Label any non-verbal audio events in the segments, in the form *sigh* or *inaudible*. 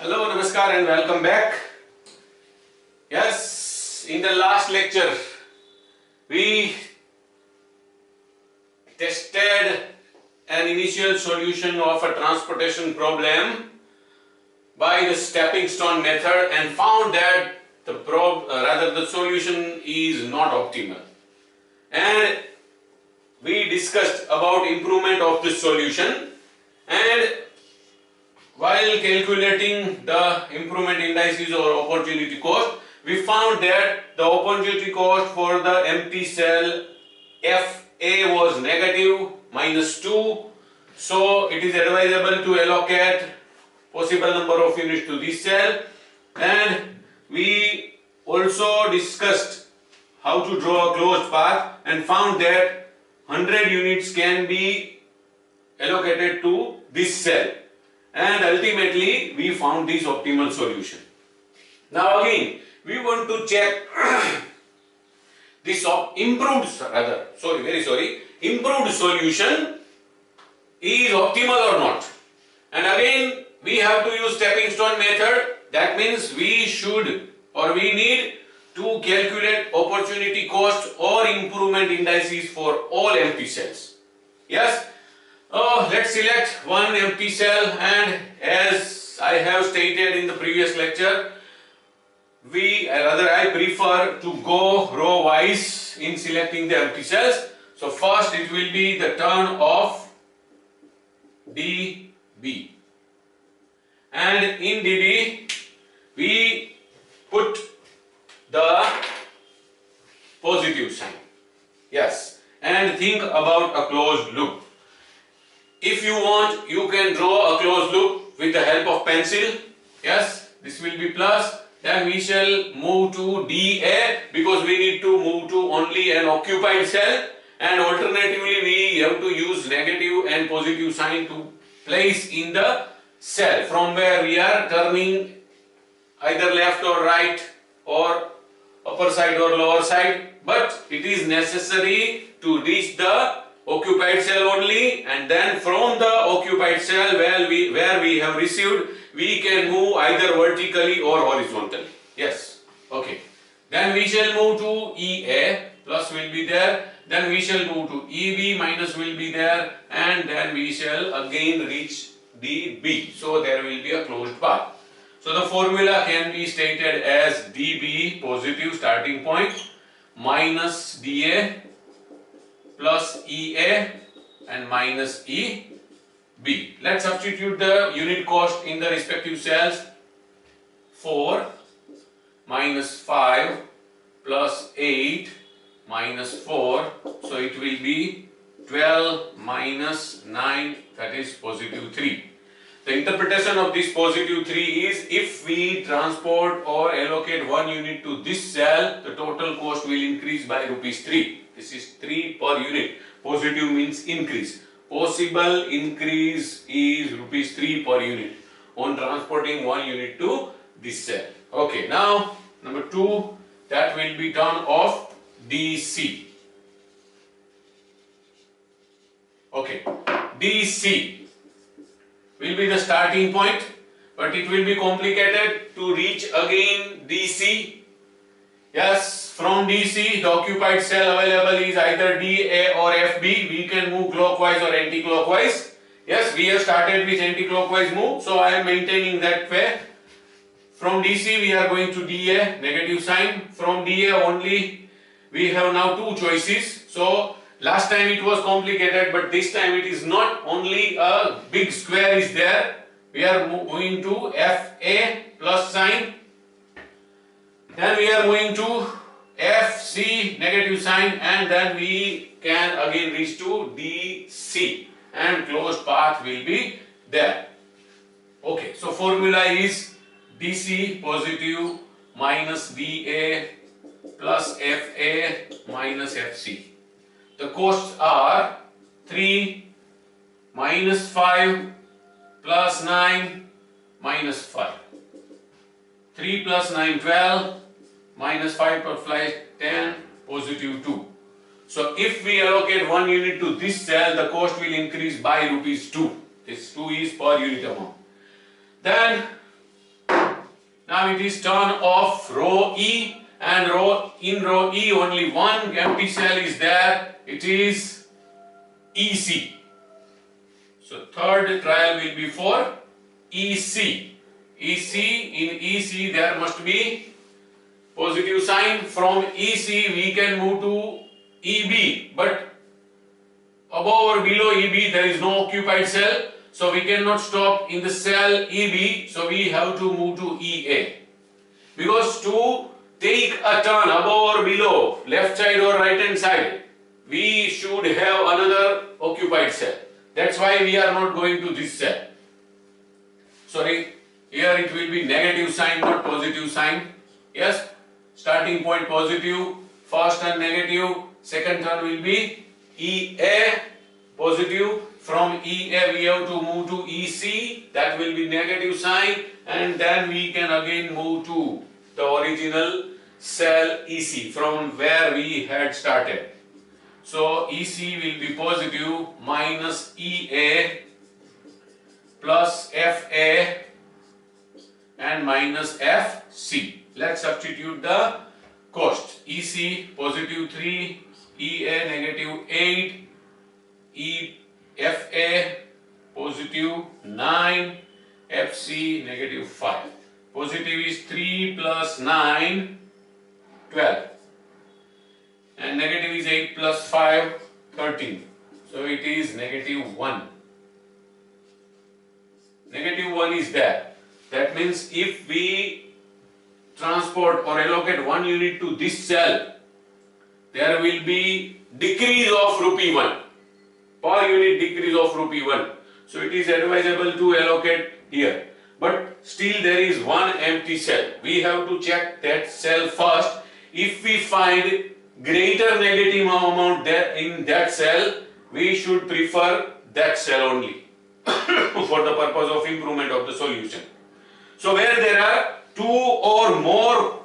Hello, Namaskar and welcome back. Yes, in the last lecture, we tested an initial solution of a transportation problem by the stepping stone method and found that the prob uh, rather the solution is not optimal. And we discussed about improvement of this solution and while calculating the improvement indices or opportunity cost, we found that the opportunity cost for the empty cell FA was negative minus 2. So it is advisable to allocate possible number of units to this cell and we also discussed how to draw a closed path and found that 100 units can be allocated to this cell and ultimately we found this optimal solution. Now again we want to check *clears throat* this improved rather sorry very sorry improved solution is optimal or not. And again we have to use stepping stone method. That means we should or we need to calculate opportunity cost or improvement indices for all empty cells. Yes Oh, let's select one empty cell and as I have stated in the previous lecture, we uh, rather I prefer to go row wise in selecting the empty cells. So first it will be the turn of DB and in DB we put the positive sign. Yes and think about a closed loop. If you want, you can draw a closed loop with the help of pencil. Yes, this will be plus. Then we shall move to DA because we need to move to only an occupied cell. And alternatively, we have to use negative and positive sign to place in the cell from where we are turning either left or right or upper side or lower side. But it is necessary to reach the occupied cell only and then from the occupied cell where we, where we have received we can move either vertically or horizontally. Yes. Okay. Then we shall move to EA plus will be there. Then we shall move to EB minus will be there and then we shall again reach DB. So there will be a closed path. So the formula can be stated as DB positive starting point minus DA plus EA and minus EB. Let's substitute the unit cost in the respective cells. 4 minus 5 plus 8 minus 4. So it will be 12 minus 9 that is positive 3. The interpretation of this positive 3 is if we transport or allocate one unit to this cell, the total cost will increase by rupees 3. This is 3 per unit. Positive means increase. Possible increase is rupees 3 per unit on transporting one unit to this cell. Okay, now number 2 that will be done of DC. Okay, DC will be the starting point but it will be complicated to reach again DC. Yes, from DC the occupied cell available is either DA or FB. We can move clockwise or anti-clockwise. Yes, we have started with anti-clockwise move so I am maintaining that way. From DC we are going to DA, negative sign. From DA only we have now two choices. So last time it was complicated but this time it is not only a big square is there. We are going to FA plus sign. Then we are going to FC negative sign and then we can again reach to DC and closed path will be there. Okay, so formula is DC positive minus DA plus FA minus FC. The costs are 3 minus 5 plus 9 minus 5. 3 plus 9 12 minus 5 plus 5 10 positive 2. So if we allocate one unit to this cell the cost will increase by rupees 2. This 2 is per unit amount. Then Now it is turn of row E and row in row E only one empty cell is there. It is EC. So third trial will be for EC. EC in EC there must be positive sign from EC we can move to EB but above or below EB there is no occupied cell. So we cannot stop in the cell EB so we have to move to EA because to take a turn above or below left side or right hand side we should have another occupied cell. That's why we are not going to this cell. Sorry here it will be negative sign, not positive sign. Yes, starting point positive, first turn negative, second turn will be EA positive. From EA we have to move to EC, that will be negative sign and then we can again move to the original cell EC from where we had started. So EC will be positive minus EA plus FA and minus FC. Let's substitute the cost. EC positive 3, EA negative 8, EFA positive 9, FC negative 5. Positive is 3 plus 9, 12. And negative is 8 plus 5, 13. So it is negative 1. Negative 1 is there. That means if we transport or allocate one unit to this cell, there will be decrease of rupee 1 per unit decrease of rupee 1. So it is advisable to allocate here. But still there is one empty cell. We have to check that cell first. If we find greater negative amount there in that cell, we should prefer that cell only *coughs* for the purpose of improvement of the solution. So where there or more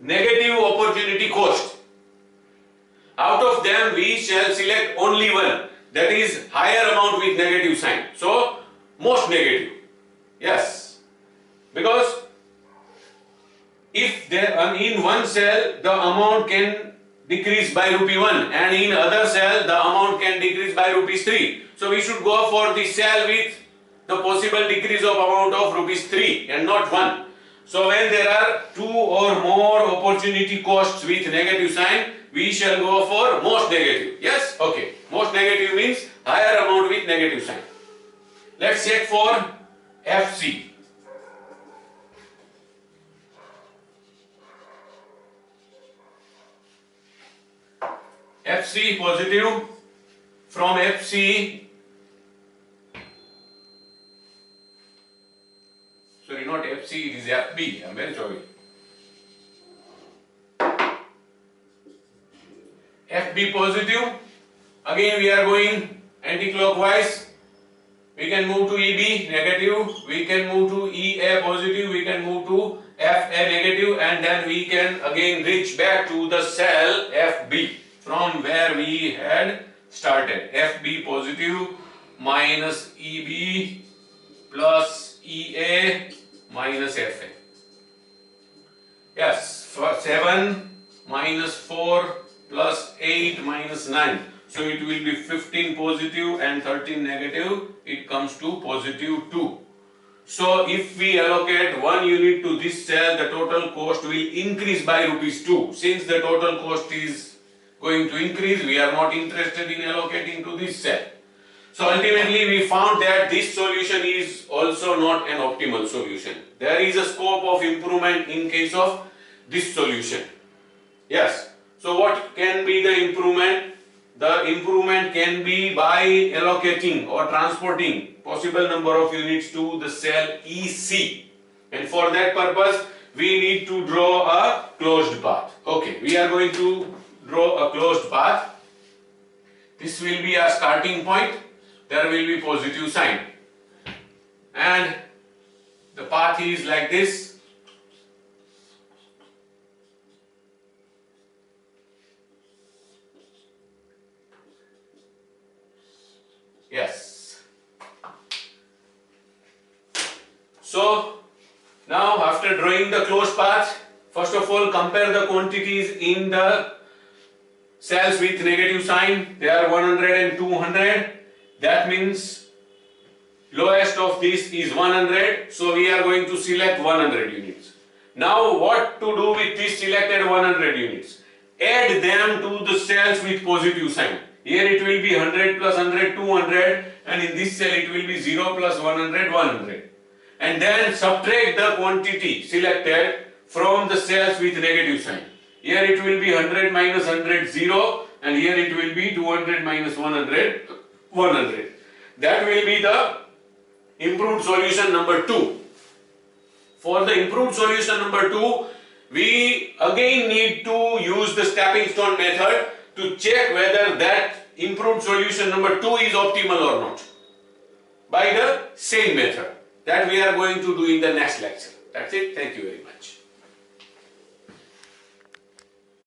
negative opportunity cost, out of them we shall select only one that is higher amount with negative sign. So most negative. Yes. Because if there in one cell the amount can decrease by rupee 1 and in other cell the amount can decrease by rupees 3. So we should go for the cell with the possible decrease of amount of rupees 3 and not 1. So when there are two or more opportunity costs with negative sign, we shall go for most negative. Yes? Okay. Most negative means higher amount with negative sign. Let's check for FC. FC positive from FC Sorry, not FC, it is FB. I'm very sorry. FB positive. Again, we are going anti-clockwise. We can move to EB negative. We can move to EA positive. We can move to FA negative, and then we can again reach back to the cell FB from where we had started. FB positive minus EB plus EA minus Fa. Yes, 7 minus 4 plus 8 minus 9. So it will be 15 positive and 13 negative. It comes to positive 2. So if we allocate one unit to this cell, the total cost will increase by rupees 2. Since the total cost is going to increase, we are not interested in allocating to this cell. So ultimately we found that this solution is also not an optimal solution. There is a scope of improvement in case of this solution. Yes. So what can be the improvement? The improvement can be by allocating or transporting possible number of units to the cell EC. And for that purpose, we need to draw a closed path. Okay, we are going to draw a closed path. This will be a starting point there will be positive sign and the path is like this yes so now after drawing the closed path, first of all compare the quantities in the cells with negative sign. They are 100 and 200. That means lowest of this is 100. So we are going to select 100 units. Now what to do with these selected 100 units? Add them to the cells with positive sign. Here it will be 100 plus 100, 200 and in this cell it will be 0 plus 100, 100. And then subtract the quantity selected from the cells with negative sign. Here it will be 100 minus 100, 0 and here it will be 200 minus 100, 100. That will be the improved solution number 2. For the improved solution number 2, we again need to use the stepping stone method to check whether that improved solution number 2 is optimal or not by the same method that we are going to do in the next lecture. That's it. Thank you very much.